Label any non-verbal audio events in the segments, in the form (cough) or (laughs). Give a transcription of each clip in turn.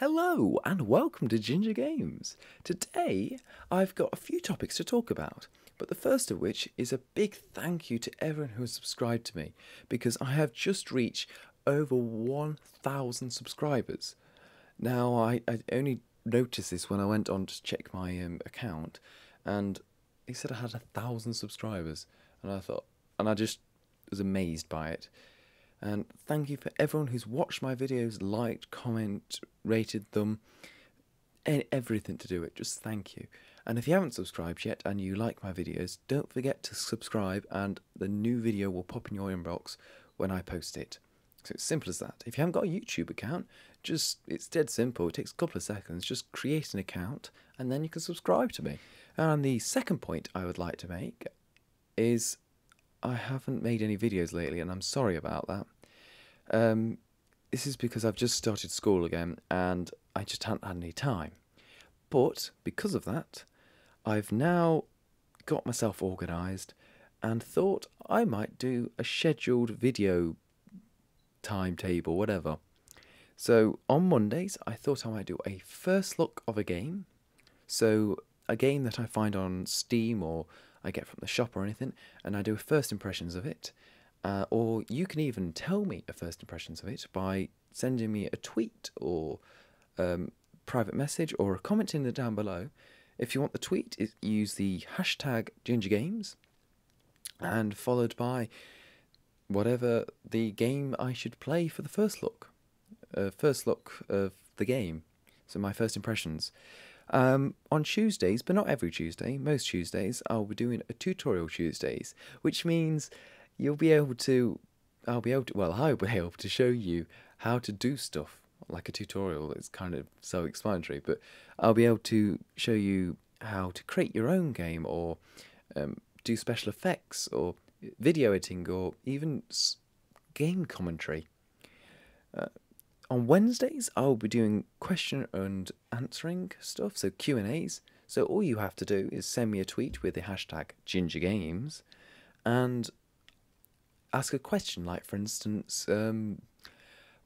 Hello and welcome to Ginger Games. Today I've got a few topics to talk about, but the first of which is a big thank you to everyone who has subscribed to me because I have just reached over 1,000 subscribers. Now, I, I only noticed this when I went on to check my um, account and it said I had a thousand subscribers, and I thought, and I just was amazed by it. And thank you for everyone who's watched my videos, liked, comment, rated them, everything to do it. Just thank you. And if you haven't subscribed yet and you like my videos, don't forget to subscribe and the new video will pop in your inbox when I post it. So it's simple as that. If you haven't got a YouTube account, just it's dead simple. It takes a couple of seconds. Just create an account and then you can subscribe to me. And the second point I would like to make is I haven't made any videos lately, and I'm sorry about that. Um, this is because I've just started school again, and I just haven't had any time. But because of that, I've now got myself organised and thought I might do a scheduled video timetable, whatever. So on Mondays, I thought I might do a first look of a game. So a game that I find on Steam or I get from the shop or anything, and I do first impressions of it. Uh, or you can even tell me a first impressions of it by sending me a tweet or um, private message or a comment in the down below. If you want the tweet, use the hashtag GingerGames and followed by whatever the game I should play for the first look. Uh, first look of the game. So my first impressions. Um, on Tuesdays, but not every Tuesday, most Tuesdays, I'll be doing a tutorial Tuesdays, which means you'll be able to, I'll be able to, well, I'll be able to show you how to do stuff like a tutorial. It's kind of self-explanatory, but I'll be able to show you how to create your own game or um, do special effects or video editing or even game commentary. Uh, on Wednesdays, I'll be doing question and answering stuff, so Q and A's. So all you have to do is send me a tweet with the hashtag GingerGames, and ask a question. Like, for instance, um,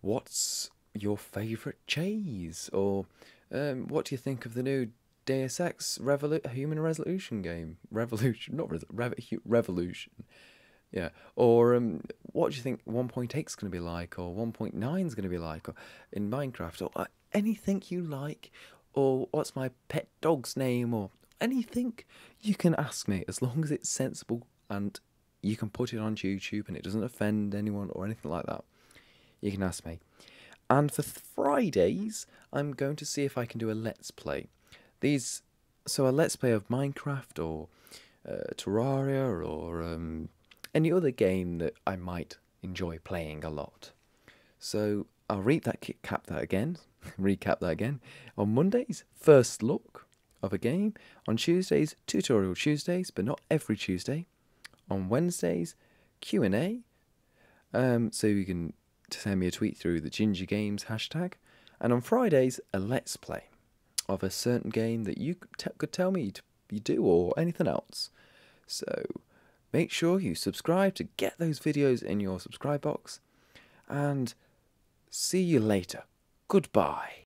what's your favourite cheese? Or um, what do you think of the new Deus Ex Revolu- Human Resolution game? (laughs) Revolution, not Re- Revolution. Yeah. Or um, what do you think 1.8 is going to be like, or 1.9 is going to be like, or in Minecraft, or uh, anything you like, or what's my pet dog's name, or anything you can ask me as long as it's sensible and you can put it on YouTube and it doesn't offend anyone or anything like that. You can ask me. And for Fridays, I'm going to see if I can do a Let's Play. These, so a Let's Play of Minecraft or uh, Terraria or um, any other game that I might enjoy playing a lot. So I'll read that cap that again, (laughs) recap that again. On Mondays, first look of a game. On Tuesdays, tutorial Tuesdays, but not every Tuesday. On Wednesdays, Q and A. Um, so you can send me a tweet through the Ginger Games hashtag. And on Fridays, a let's play of a certain game that you could tell me you do or anything else. So Make sure you subscribe to get those videos in your subscribe box. And see you later. Goodbye.